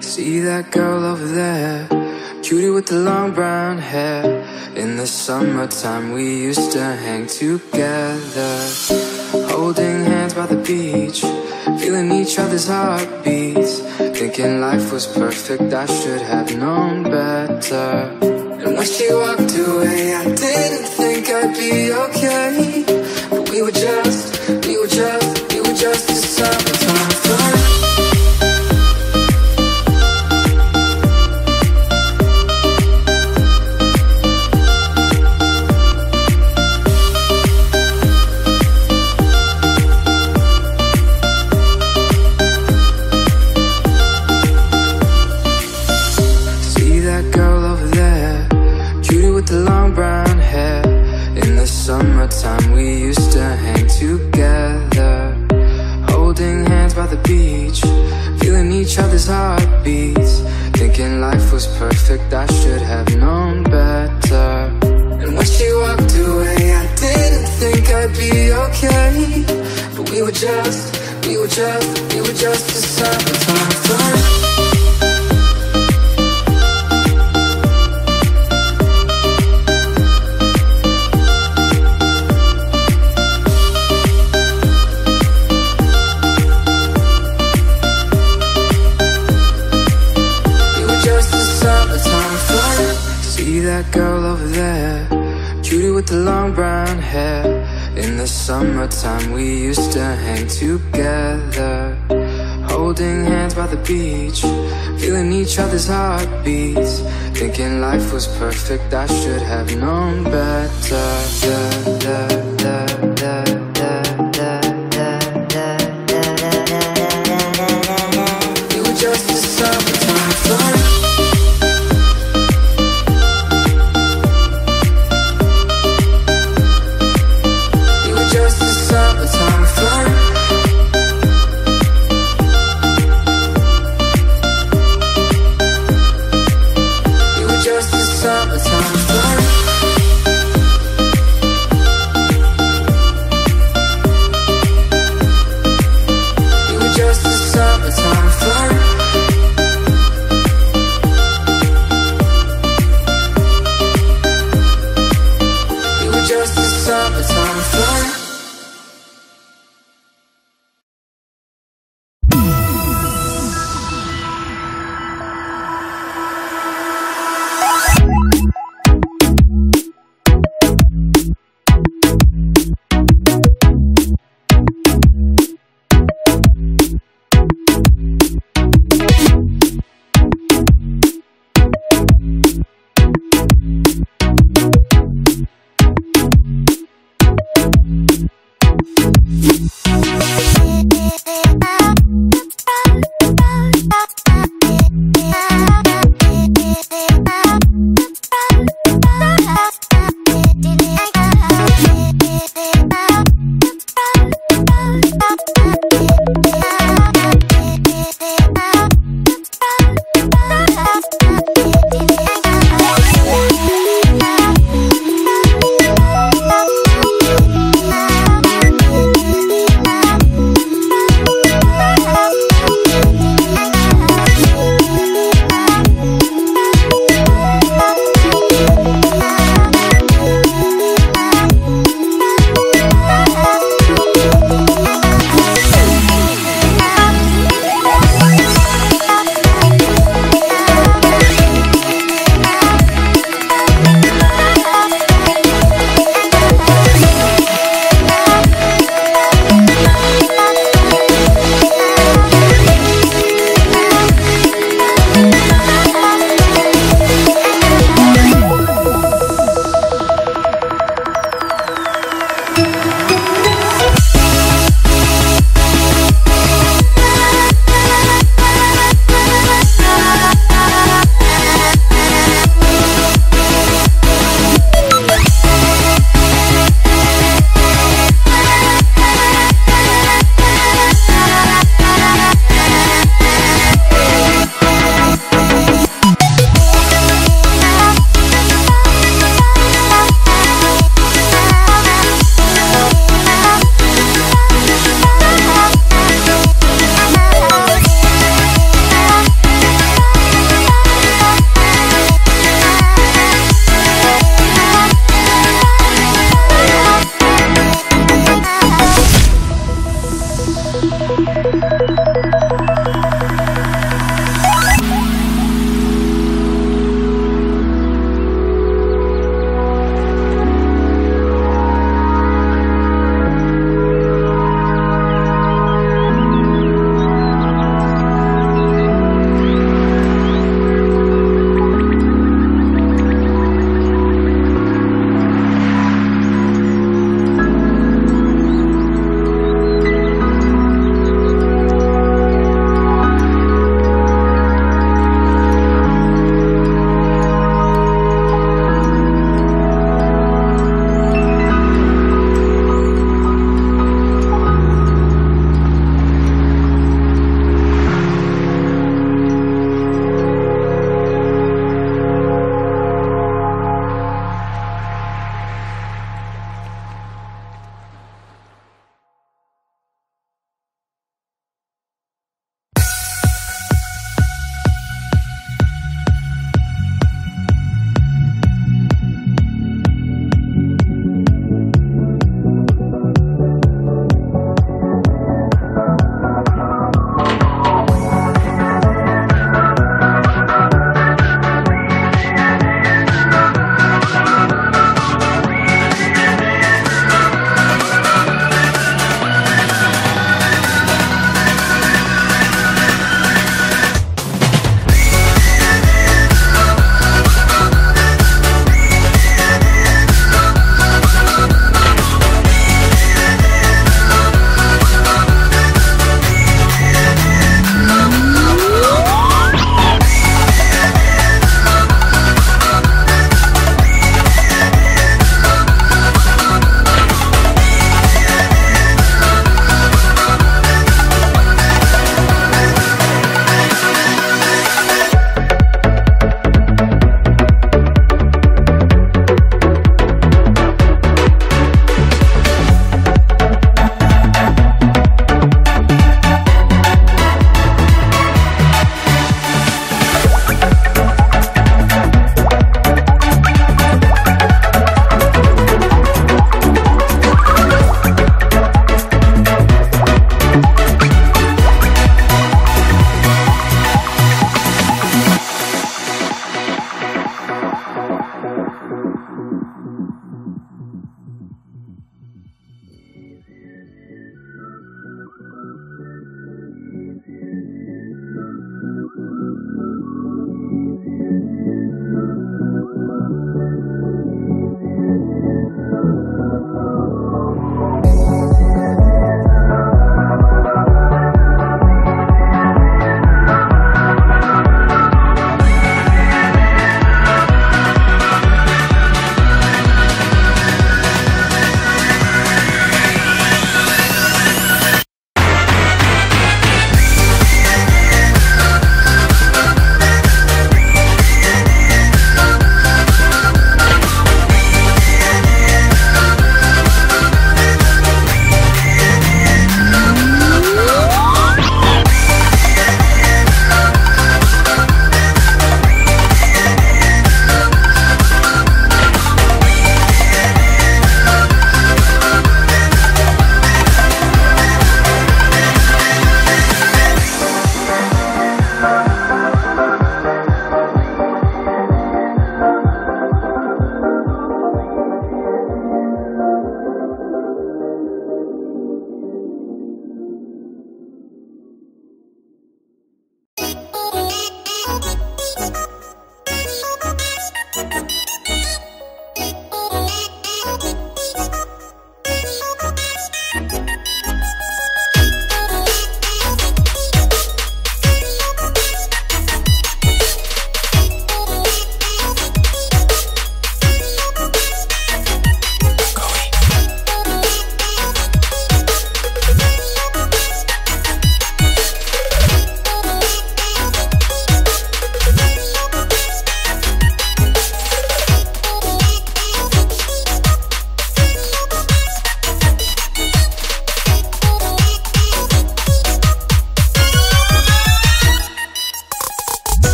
See that girl over there, cutie with the long brown hair. In the summertime, we used to hang together, holding hands by the beach, feeling each other's heartbeats. Thinking life was perfect, I should have known better. And when she walked away, I didn't think I'd be okay. I should have known better. And when she walked away, I didn't think I'd be okay. But we were just, we were just, we were just a summertime summertime, we used to hang together, holding hands by the beach, feeling each other's heartbeats. Thinking life was perfect, I should have known better.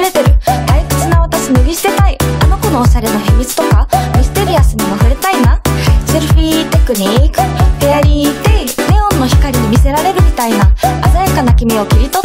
れてる。退屈な私脱ぎ捨てたい。あの子のおしゃれの秘密とかミステリアスにも触れたいな。セルフィーテクニック。フェアリーテイル。ネオンの光に見せられるみたいな。鮮やかな君を切り取って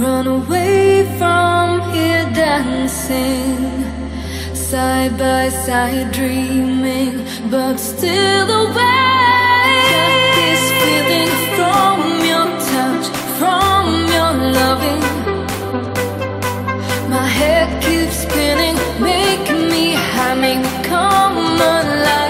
run away from here dancing, side by side dreaming, but still away. Got this feeling from your touch, from your loving. My head keeps spinning, make me me come alive.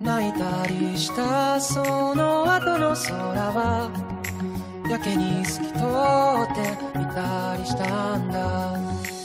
泣いたりしたその後の空はやけに透き通っていたりしたんだ「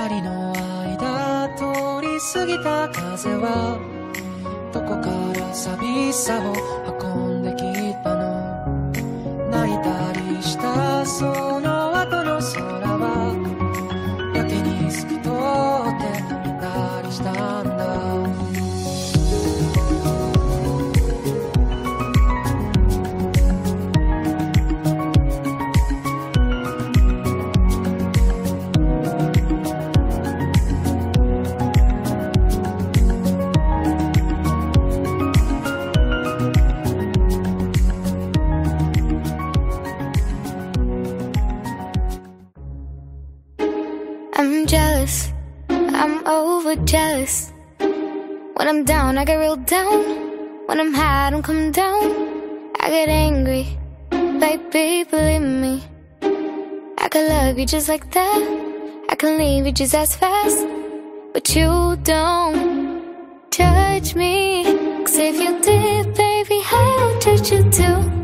二人の間通り過ぎた風はどこから寂しさを運んだ Come down. I get angry. Baby, believe me. I could love you just like that. I can leave you just as fast. But you don't judge me. Cause if you did, baby, I would judge you too.